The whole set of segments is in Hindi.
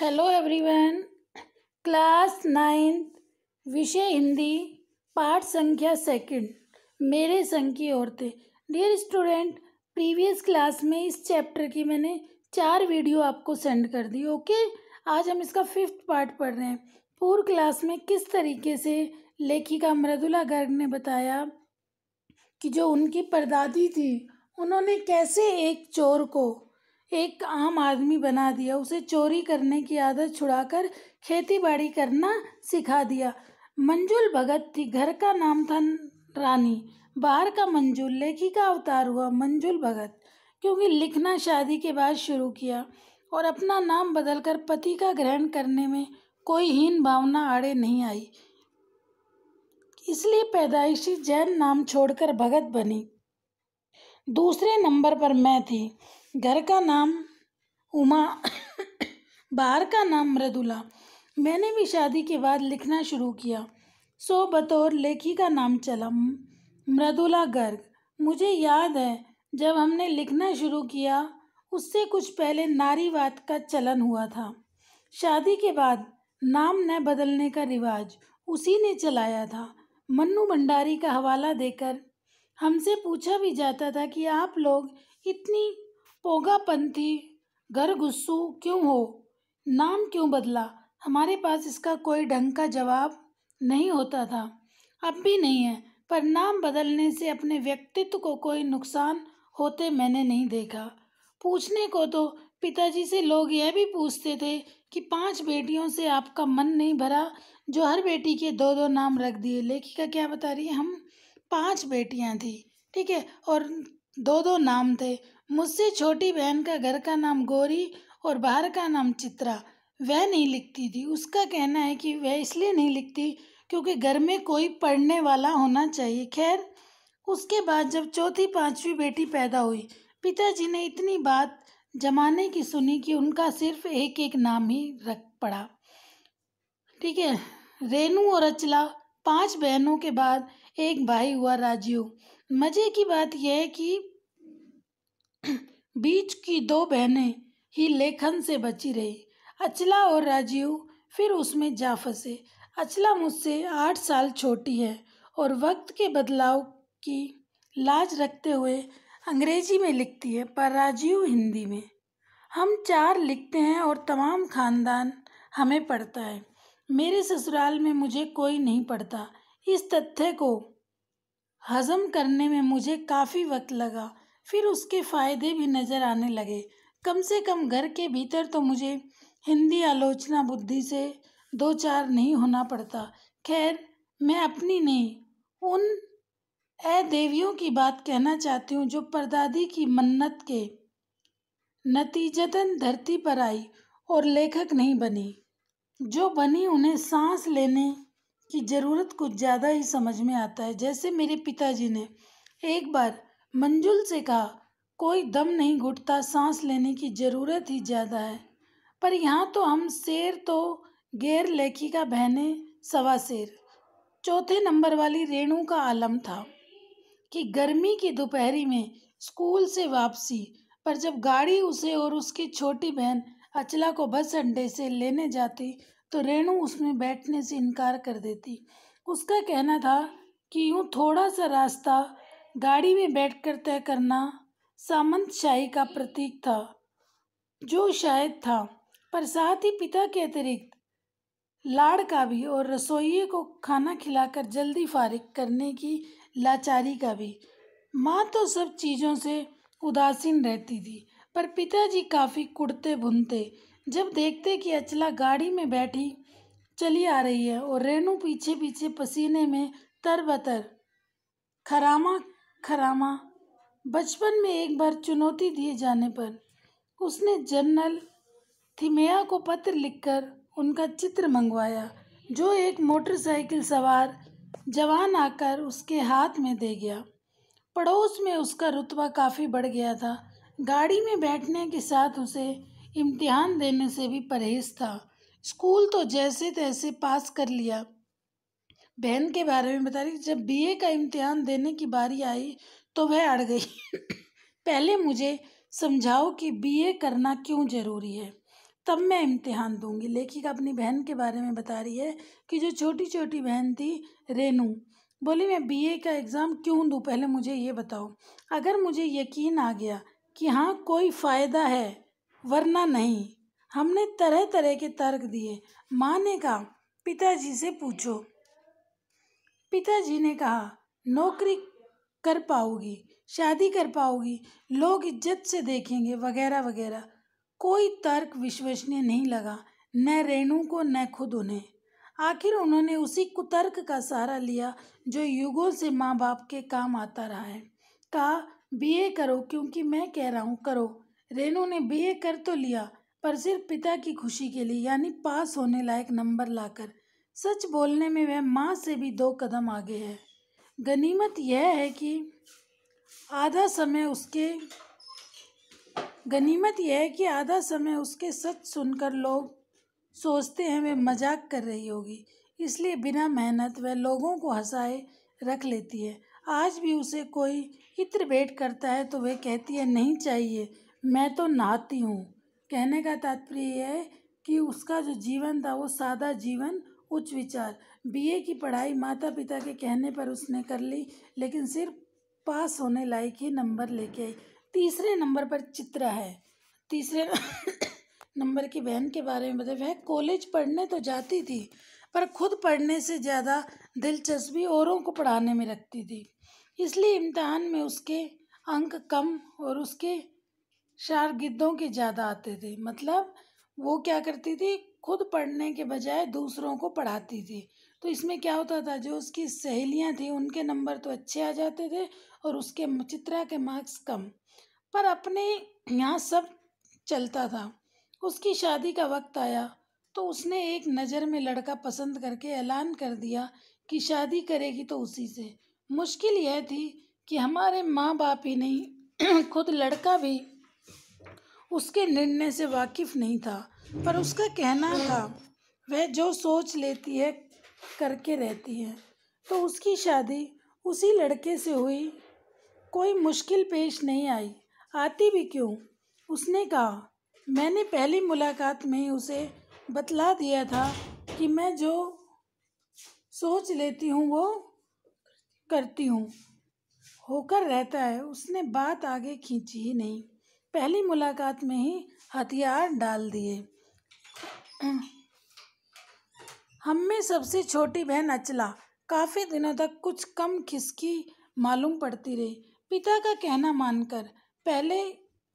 हेलो एवरीवन क्लास नाइन्थ विषय हिंदी पाठ संख्या सेकंड मेरे संघ की औरतें डियर स्टूडेंट प्रीवियस क्लास में इस चैप्टर की मैंने चार वीडियो आपको सेंड कर दी ओके आज हम इसका फिफ्थ पार्ट पढ़ रहे हैं। पूर्व क्लास में किस तरीके से लेखिका मृदुला गर्ग ने बताया कि जो उनकी परदादी थी, उन्होंने कैसे एक चोर को एक आम आदमी बना दिया। उसे चोरी करने की आदत छुड़ाकर खेती बाड़ी करना सिखा दिया। मंजुल भगत थी। घर का नाम था रानी। बाहर का मंजुल, लेखी का अवतार हुआ मंजुल भगत, क्योंकि लिखना शादी के बाद शुरू किया और अपना नाम बदलकर पति का ग्रहण करने में कोई हीन भावना आड़े नहीं आई। इसलिए पैदाइशी जैन नाम छोड़कर भगत बनी। दूसरे नंबर पर मैं थी। घर का नाम उमा, बाहर का नाम मृदुला। मैंने भी शादी के बाद लिखना शुरू किया। सो बतौर लेखी का नाम चला मृदुला गर्ग। मुझे याद है, जब हमने लिखना शुरू किया, उससे कुछ पहले नारीवाद का चलन हुआ था। शादी के बाद नाम न बदलने का रिवाज उसी ने चलाया था। मन्नू भंडारी का हवाला देकर हमसे पूछा भी जाता था कि आप लोग इतनी पोगापंथी, घर गुस्सू क्यों हो? नाम क्यों बदला? हमारे पास इसका कोई ढंग का जवाब नहीं होता था। अब भी नहीं है, पर नाम बदलने से अपने व्यक्तित्व को कोई नुकसान होते मैंने नहीं देखा। पूछने को तो पिताजी से लोग यह भी पूछते थे कि पाँच बेटियों से आपका मन नहीं भरा, जो हर बेटी के दो दो नाम रख दिए। लेखिका क्या बता रही है? हम पाँच बेटियाँ थी, ठीक है? और दो दो नाम थे। मुझसे छोटी बहन का घर का नाम गौरी और बाहर का नाम चित्रा। वह नहीं लिखती थी। उसका कहना है कि वह इसलिए नहीं लिखती क्योंकि घर में कोई पढ़ने वाला होना चाहिए। खैर, उसके बाद जब चौथी, पांचवी बेटी पैदा हुई, पिताजी ने इतनी बात जमाने की सुनी कि उनका सिर्फ़ एक एक नाम ही रख पड़ा। ठीक है, रेनू और अचला, पाँच बहनों के बाद एक भाई हुआ राजीव। मज़े की बात यह है कि बीच की दो बहनें ही लेखन से बची रही। अचला और राजीव फिर उसमें जा फंसे। अचला मुझसे आठ साल छोटी है और वक्त के बदलाव की लाज रखते हुए अंग्रेज़ी में लिखती है, पर राजीव हिंदी में। हम चार लिखते हैं और तमाम खानदान हमें पढ़ता है। मेरे ससुराल में मुझे कोई नहीं पढ़ता। इस तथ्य को हज़म करने में मुझे काफ़ी वक्त लगा। फिर उसके फ़ायदे भी नज़र आने लगे। कम से कम घर के भीतर तो मुझे हिंदी आलोचना बुद्धि से दो चार नहीं होना पड़ता। खैर, मैं अपनी नहीं, उन ए देवियों की बात कहना चाहती हूँ जो परदादी की मन्नत के नतीजतन धरती पर आई और लेखक नहीं बनी। जो बनी उन्हें सांस लेने की ज़रूरत कुछ ज़्यादा ही समझ में आता है, जैसे मेरे पिताजी ने। एक बार मंजुल से कहा, कोई दम नहीं घुटता, सांस लेने की ज़रूरत ही ज़्यादा है। पर यहाँ तो हम शेर तो गैर लेखिका बहने सवा शेर। चौथे नंबर वाली रेणु का आलम था कि गर्मी की दोपहरी में स्कूल से वापसी, पर जब गाड़ी उसे और उसकी छोटी बहन अचला को बस अड्डे से लेने जाती तो रेणु उसमें बैठने से इनकार कर देती। उसका कहना था कि यूँ थोड़ा सा रास्ता गाड़ी में बैठकर तय करना सामंत शाही का प्रतीक था, जो शायद था, पर साथ ही पिता के अतिरिक्त लाड़ का भी और रसोइये को खाना खिलाकर जल्दी फारिग करने की लाचारी का भी। माँ तो सब चीज़ों से उदासीन रहती थी, पर पिताजी काफ़ी कुड़ते भुनते जब देखते कि अचला गाड़ी में बैठी चली आ रही है और रेणु पीछे पीछे पसीने में तरबतर खरामा खरामा बचपन में एक बार चुनौती दिए जाने पर उसने जनरल थिमेया को पत्र लिखकर उनका चित्र मंगवाया, जो एक मोटरसाइकिल सवार जवान आकर उसके हाथ में दे गया। पड़ोस में उसका रुतबा काफ़ी बढ़ गया था। गाड़ी में बैठने के साथ उसे इम्तिहान देने से भी परहेज था। स्कूल तो जैसे तैसे पास कर लिया। बहन के बारे में बता रही जब बीए का इम्तिहान देने की बारी आई तो वह अड़ गई। पहले मुझे समझाओ कि बीए करना क्यों ज़रूरी है। तब मैं इम्तिहान दूँगी। लेखिका अपनी बहन के बारे में बता रही है कि जो छोटी छोटी बहन थी, रेनू, बोली, मैं बीए का एग्ज़ाम क्यों दूँ? पहले मुझे ये बताओ। अगर मुझे यकीन आ गया कि हाँ कोई फ़ायदा है, वरना नहीं। हमने तरह तरह के तर्क दिए। माँ ने कहा, पिताजी से पूछो। पिताजी ने कहा, नौकरी कर पाओगी, शादी कर पाओगी, लोग इज़्ज़त से देखेंगे, वगैरह वगैरह। कोई तर्क विश्वसनीय नहीं लगा, न रेणु को, न खुद उन्हें। आखिर उन्होंने उसी कुतर्क का सहारा लिया, जो युगों से माँ बाप के काम आता रहा है। कहा, बीए करो, क्योंकि मैं कह रहा हूँ, करो। रेनू ने बीए कर तो लिया, पर सिर्फ़ पिता की खुशी के लिए, यानी पास होने लायक नंबर लाकर। सच बोलने में वह माँ से भी दो कदम आगे है। गनीमत यह है कि आधा समय उसके गनीमत यह है कि आधा समय उसके सच सुनकर लोग सोचते हैं वे मज़ाक कर रही होगी। इसलिए बिना मेहनत वह लोगों को हंसाए रख लेती है। आज भी उसे कोई इत्र भेंट करता है तो वह कहती है, नहीं चाहिए, मैं तो नहाती हूँ। कहने का तात्पर्य यह है कि उसका जो जीवन था वो सादा जीवन उच्च विचार। बीए की पढ़ाई माता पिता के कहने पर उसने कर ली, लेकिन सिर्फ़ पास होने लायक ही नंबर लेके आई। तीसरे नंबर पर चित्रा है। तीसरे नंबर की बहन के बारे में बताए, वह कॉलेज पढ़ने तो जाती थी, पर खुद पढ़ने से ज़्यादा दिलचस्पी औरों को पढ़ाने में रखती थी। इसलिए इम्तहान में उसके अंक कम और उसके शारगिर्दों के ज़्यादा आते थे। मतलब वो क्या करती थी? खुद पढ़ने के बजाय दूसरों को पढ़ाती थी। तो इसमें क्या होता था? जो उसकी सहेलियाँ थी, उनके नंबर तो अच्छे आ जाते थे और उसके चित्रा के मार्क्स कम। पर अपने यहाँ सब चलता था। उसकी शादी का वक्त आया तो उसने एक नज़र में लड़का पसंद करके ऐलान कर दिया कि शादी करेगी तो उसी से। मुश्किल यह थी कि हमारे माँ बाप ही नहीं, खुद लड़का भी उसके निर्णय से वाकिफ नहीं था, पर उसका कहना था, वह जो सोच लेती है, करके रहती है। तो उसकी शादी उसी लड़के से हुई। कोई मुश्किल पेश नहीं आई। आती भी क्यों? उसने कहा, मैंने पहली मुलाकात में ही उसे बतला दिया था कि मैं जो सोच लेती हूँ, वो करती हूँ। होकर रहता है। उसने बात आगे खींची ही नहीं। पहली मुलाकात में ही हथियार डाल दिए। हम में सबसे छोटी बहन अचला। काफ़ी दिनों तक कुछ कम खिसकी मालूम पड़ती रही। पिता का कहना मानकर पहले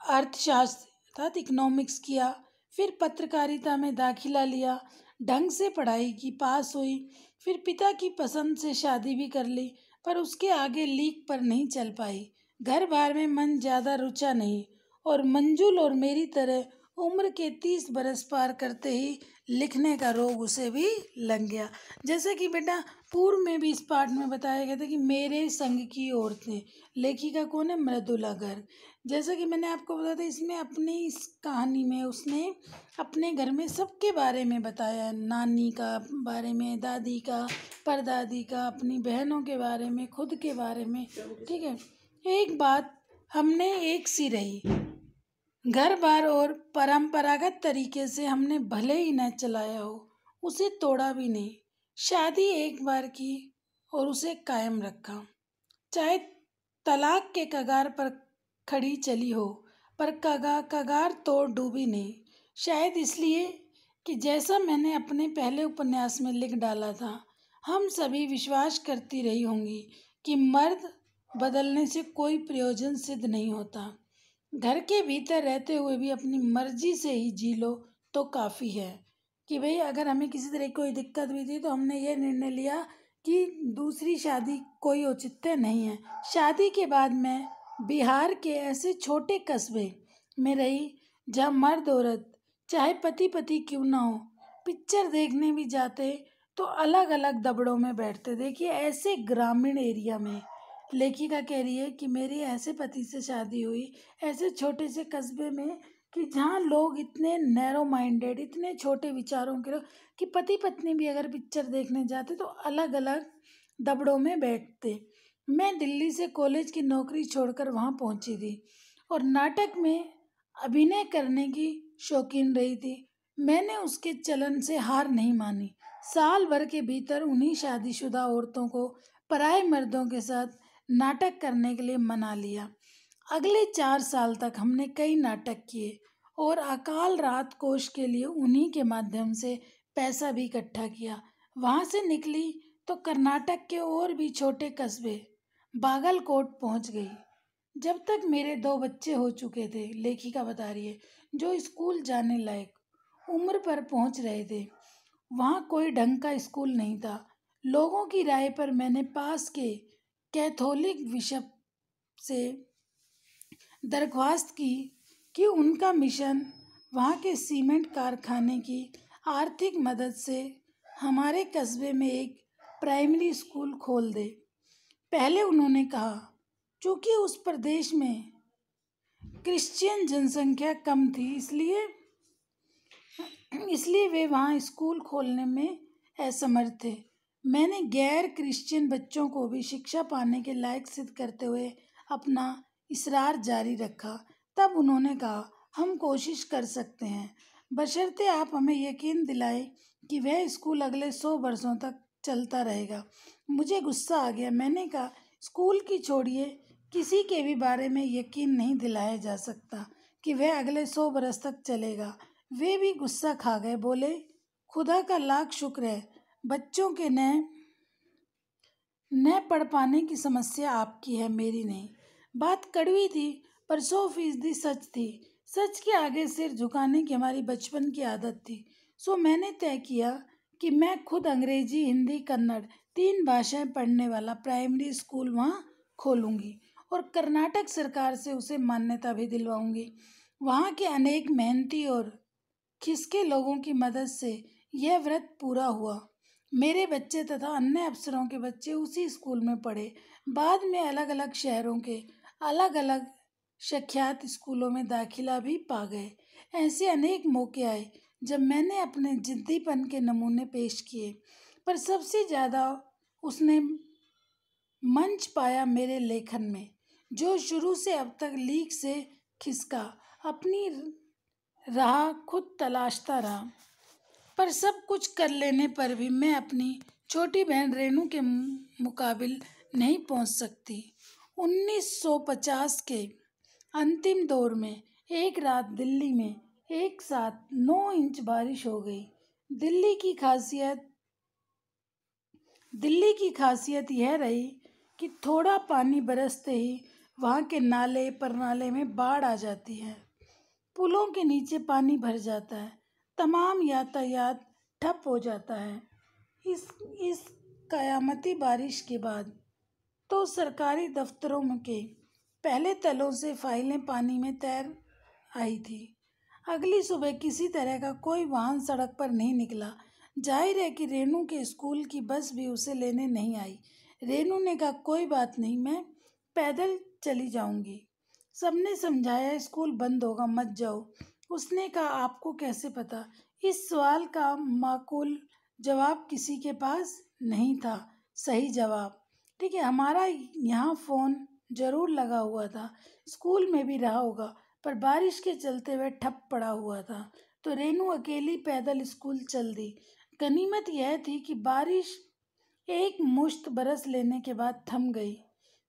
अर्थशास्त्र अर्थात इकोनॉमिक्स किया, फिर पत्रकारिता में दाखिला लिया, ढंग से पढ़ाई की पास हुई, फिर पिता की पसंद से शादी भी कर ली, पर उसके आगे लीक पर नहीं चल पाई। घर बार में मन ज़्यादा रुचा नहीं। और मंजुल और मेरी तरह उम्र के तीस बरस पार करते ही लिखने का रोग उसे भी लग गया। जैसे कि बेटा, पूर्व में भी इस पाठ में बताया गया था कि मेरे संग की औरतें, लेखिका कौन है? मृदुला गर्ग जैसा कि मैंने आपको बताया था, इसमें अपनी इस कहानी में उसने अपने घर में सबके बारे में बताया। नानी का बारे में, दादी का, परदादी का, अपनी बहनों के बारे में, खुद के बारे में। ठीक है? एक बात हमने एक सी रही। घर बार और परंपरागत तरीके से हमने भले ही न चलाया हो, उसे तोड़ा भी नहीं। शादी एक बार की और उसे कायम रखा। चाहे तलाक के कगार पर खड़ी चली हो, पर कगा, कगार तोड़ डूबी नहीं। शायद इसलिए कि जैसा मैंने अपने पहले उपन्यास में लिख डाला था, हम सभी विश्वास करती रही होंगी कि मर्द बदलने से कोई प्रयोजन सिद्ध नहीं होता। घर के भीतर रहते हुए भी अपनी मर्ज़ी से ही जी लो तो काफ़ी है। कि भाई, अगर हमें किसी तरह की कोई दिक्कत भी थी तो हमने ये निर्णय लिया कि दूसरी शादी कोई औचित्य नहीं है। शादी के बाद मैं बिहार के ऐसे छोटे कस्बे में रही, जहाँ मर्द औरत, चाहे पति पति क्यों ना हो, पिक्चर देखने भी जाते तो अलग अलग दबड़ों में बैठते। देखिए, ऐसे ग्रामीण एरिया में लेखिका कह रही है कि मेरी ऐसे पति से शादी हुई, ऐसे छोटे से कस्बे में कि जहाँ लोग इतने नैरो माइंडेड इतने छोटे विचारों के लोग कि पति पत्नी भी अगर पिक्चर देखने जाते तो अलग अलग दबड़ों में बैठते। मैं दिल्ली से कॉलेज की नौकरी छोड़कर वहाँ पहुँची थी और नाटक में अभिनय करने की शौकीन रही थी। मैंने उसके चलन से हार नहीं मानी। साल भर के भीतर उन्हीं शादीशुदा औरतों को, पराए मर्दों के साथ नाटक करने के लिए मना लिया। अगले चार साल तक हमने कई नाटक किए और अकाल रात कोष के लिए उन्हीं के माध्यम से पैसा भी इकट्ठा किया। वहाँ से निकली तो कर्नाटक के और भी छोटे कस्बे बागलकोट पहुँच गई। जब तक मेरे दो बच्चे हो चुके थे, लेखिका बता रही है, जो स्कूल जाने लायक उम्र पर पहुँच रहे थे, वहाँ कोई ढंग का स्कूल नहीं था। लोगों की राय पर मैंने पास के कैथोलिक बिशप से दरख्वास्त की कि उनका मिशन वहाँ के सीमेंट कारखाने की आर्थिक मदद से हमारे कस्बे में एक प्राइमरी स्कूल खोल दे। पहले उन्होंने कहा, चूँकि उस प्रदेश में क्रिश्चियन जनसंख्या कम थी, इसलिए इसलिए वे वहाँ स्कूल खोलने में असमर्थ थे। मैंने गैर क्रिश्चियन बच्चों को भी शिक्षा पाने के लायक सिद्ध करते हुए अपना इसरार जारी रखा। तब उन्होंने कहा, हम कोशिश कर सकते हैं। बशर्ते आप हमें यकीन दिलाए कि वह स्कूल अगले सौ वर्षों तक चलता रहेगा। मुझे गुस्सा आ गया। मैंने कहा, स्कूल की छोड़िए। किसी के भी बारे में यकीन नहीं दिलाया जा सकता कि वह अगले सौ बरस तक चलेगा। वे भी गुस्सा खा गए। बोले, खुदा का लाख शुक्र है। बच्चों के न न पढ़ पाने की समस्या आपकी है, मेरी नहीं। बात कड़वी थी, पर सौ फ़ीसदी सच थी। सच के आगे सिर झुकाने की हमारी बचपन की आदत थी। सो मैंने तय किया कि मैं खुद अंग्रेज़ी, हिंदी, कन्नड़ तीन भाषाएँ पढ़ने वाला प्राइमरी स्कूल वहाँ खोलूँगी और कर्नाटक सरकार से उसे मान्यता भी दिलवाऊँगी। वहाँ के अनेक मेहनती और खिसके लोगों की मदद से यह व्रत पूरा हुआ। मेरे बच्चे तथा अन्य अफसरों के बच्चे उसी स्कूल में पढ़े। बाद में अलग अलग शहरों के अलग अलग सख्यात स्कूलों में दाखिला भी पा गए। ऐसे अनेक मौके आए, जब मैंने अपने जिद्दीपन के नमूने पेश किए। पर सबसे ज़्यादा उसने मंच पाया मेरे लेखन में, जो शुरू से अब तक लीक से खिसका। अपनी राह खुद तलाशता रहा। पर सब कुछ कर लेने पर भी मैं अपनी छोटी बहन रेनू के मुकाबिल नहीं पहुँच सकती। 1950 के अंतिम दौर में एक रात दिल्ली में एक साथ नौ इंच बारिश हो गई। दिल्ली की खासियत, दिल्ली की खासियत यह रही कि थोड़ा पानी बरसते ही वहाँ के नाले, परनाले में बाढ़ आ जाती है। पुलों के नीचे पानी भर जाता है। तमाम यातायात ठप हो जाता है। इस इस कयामती बारिश के बाद तो सरकारी दफ्तरों के पहले तलों से फाइलें पानी में तैर आई थी। अगली सुबह किसी तरह का कोई वाहन सड़क पर नहीं निकला। ज़ाहिर है कि रेनू के स्कूल की बस भी उसे लेने नहीं आई। रेनू ने कहा, कोई बात नहीं, मैं पैदल चली जाऊँगी। सबने समझाया, स्कूल बंद होगा, मत जाओ। उसने कहा, आपको कैसे पता? इस सवाल का माकूल जवाब किसी के पास नहीं था। सही जवाब। ठीक है, हमारा यहाँ फ़ोन ज़रूर लगा हुआ था। स्कूल में भी रहा होगा, पर बारिश के चलते वह ठप पड़ा हुआ था। तो रेनू अकेली पैदल स्कूल चल दी। गनीमत यह थी कि बारिश एक मुश्त बरस लेने के बाद थम गई।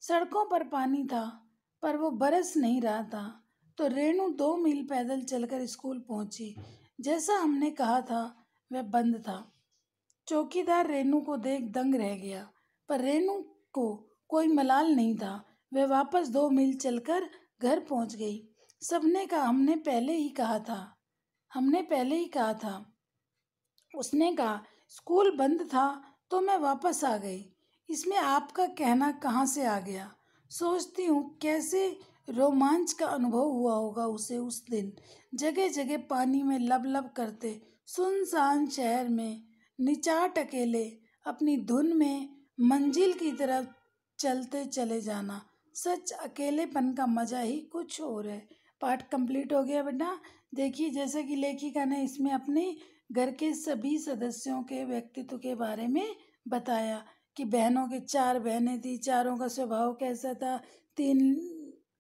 सड़कों पर पानी था, पर वो बरस नहीं रहा था। तो रेनू दो मील पैदल चलकर स्कूल पहुँची। जैसा हमने कहा था, वह बंद था। चौकीदार रेनू को देख दंग रह गया, पर रेनू को कोई मलाल नहीं था। वह वापस दो मील चलकर घर पहुँच गई। सबने कहा हमने पहले ही कहा था। हमने पहले ही कहा था। उसने कहा, स्कूल बंद था तो मैं वापस आ गई। इसमें आपका कहना कहाँ से आ गया? सोचती हूँ, कैसे रोमांच का अनुभव हुआ होगा उसे उस दिन। जगह जगह पानी में लब लब करते, सुनसान शहर में निचाट अकेले, अपनी धुन में मंजिल की तरफ़ चलते चले जाना। सच अकेलेपन का मज़ा ही कुछ और है। पाठ कंप्लीट हो गया बेटा। देखिए, जैसे कि लेखिका ने इसमें अपने घर के सभी सदस्यों के व्यक्तित्व के बारे में बताया कि बहनों के चार बहनें थी, चारों का स्वभाव कैसा था, तीन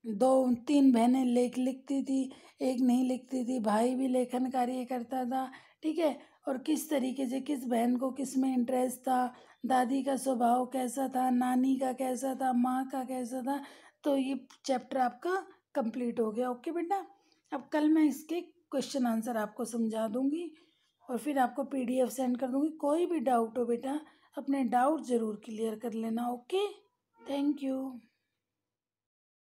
दो तीन बहनें लेख लिखती थी, एक नहीं लिखती थी। भाई भी लेखन कार्य करता था, ठीक है? और किस तरीके से, किस बहन को किसमें इंटरेस्ट था? दादी का स्वभाव कैसा था? नानी का कैसा था? माँ का कैसा था? तो ये चैप्टर आपका कंप्लीट हो गया। ओके बेटा? अब कल मैं इसके क्वेश्चन आंसर आपको समझा दूँगी और फिर आपको पीडीएफ सेंड कर दूँगी। कोई भी डाउट हो बेटा, अपने डाउट ज़रूर क्लियर कर लेना। Okay thank you